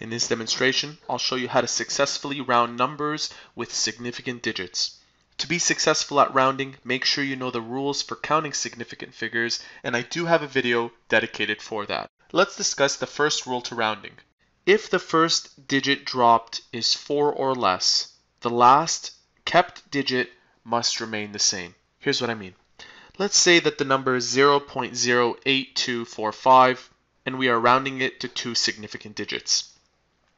In this demonstration, I'll show you how to successfully round numbers with significant digits. To be successful at rounding, make sure you know the rules for counting significant figures, and I do have a video dedicated for that. Let's discuss the first rule to rounding. If the first digit dropped is 4 or less, the last kept digit must remain the same. Here's what I mean. Let's say that the number is 0.08245 and we are rounding it to two significant digits.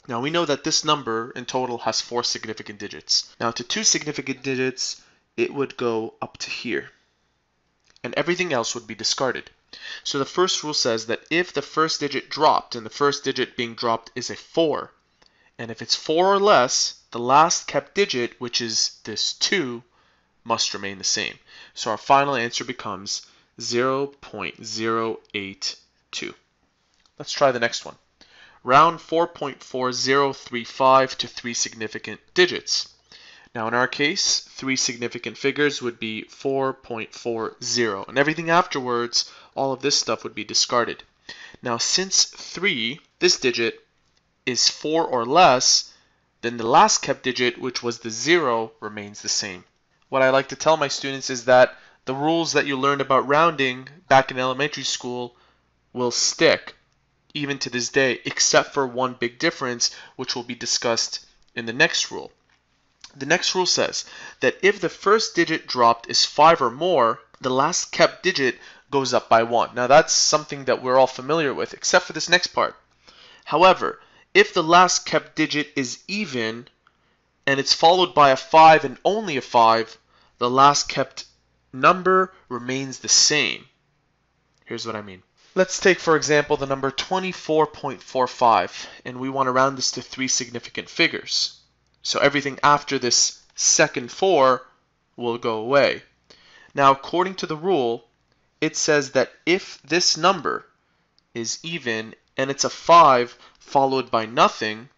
Now we know that this number in total has four significant digits. Now to two significant digits, it would go up to here. And everything else would be discarded. So the first rule says that if the first digit dropped, and the first digit being dropped is a 4, and if it's 4 or less, the last kept digit, which is this 2, must remain the same. So our final answer becomes 0.082. Let's try the next one. Round 4.4035 to three significant digits. Now in our case, three significant figures would be 4.40, and everything afterwards, all of this stuff would be discarded. Now since 3, this digit, is 4 or less, then the last kept digit, which was the 0, remains the same. What I like to tell my students is that the rules that you learned about rounding back in elementary school will stick even to this day, except for one big difference, which will be discussed in the next rule. The next rule says that if the first digit dropped is 5 or more, the last kept digit goes up by 1. Now that's something that we're all familiar with, except for this next part. However, if the last kept digit is even, and it's followed by a 5 and only a 5, the last kept number remains the same. Here's what I mean. Let's take, for example, the number 24.45, and we want to round this to three significant figures. So everything after this second 4 will go away. Now, according to the rule, it says that if this number is even and it's a 5 followed by nothing,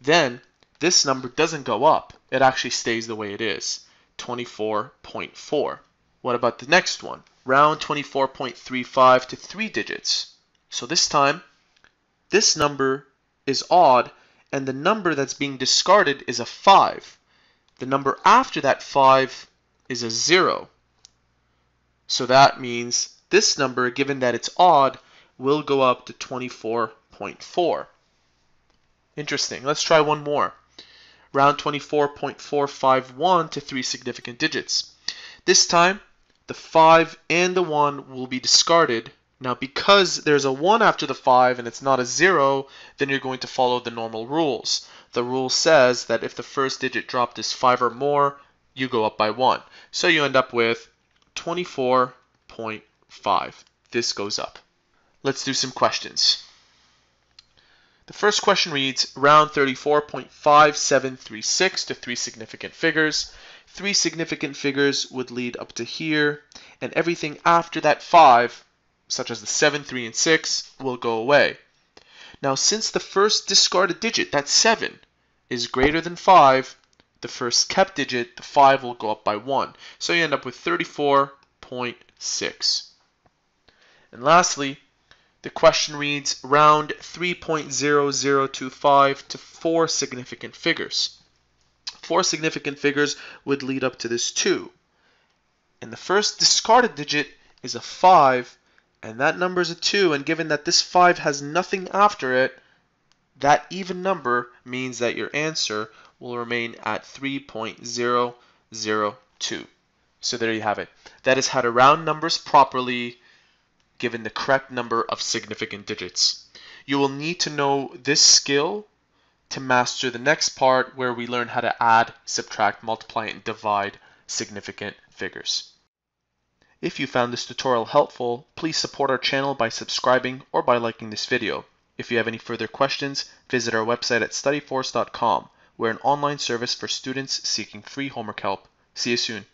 then this number doesn't go up. It actually stays the way it is, 24.4. What about the next one? Round 24.35 to three digits. So this time, this number is odd, and the number that's being discarded is a 5. The number after that 5 is a 0. So that means this number, given that it's odd, will go up to 24.4. Interesting. Let's try one more. Round 24.451 to three significant digits. This time, the 5 and the 1 will be discarded. Now because there's a 1 after the 5 and it's not a 0, then you're going to follow the normal rules. The rule says that if the first digit dropped is 5 or more, you go up by 1. So you end up with 24.5. This goes up. Let's do some questions. The first question reads, round 34.5736 to three significant figures three significant figures would lead up to here, and everything after that 5, such as the 7, 3, and 6, will go away. Now, since the first discarded digit, that 7, is greater than 5, the first kept digit, the 5, will go up by 1. So you end up with 34.6. And lastly, the question reads round 3.0025 to four significant figures four significant figures would lead up to this 2. And the first discarded digit is a 5, and that number is a 2, and given that this 5 has nothing after it, that even number means that your answer will remain at 3.002. So there you have it. That is how to round numbers properly given the correct number of significant digits. You will need to know this skill to master the next part where we learn how to add, subtract, multiply, and divide significant figures. If you found this tutorial helpful, please support our channel by subscribing or by liking this video. If you have any further questions, visit our website at studyforce.com. We're an online service for students seeking free homework help. See you soon.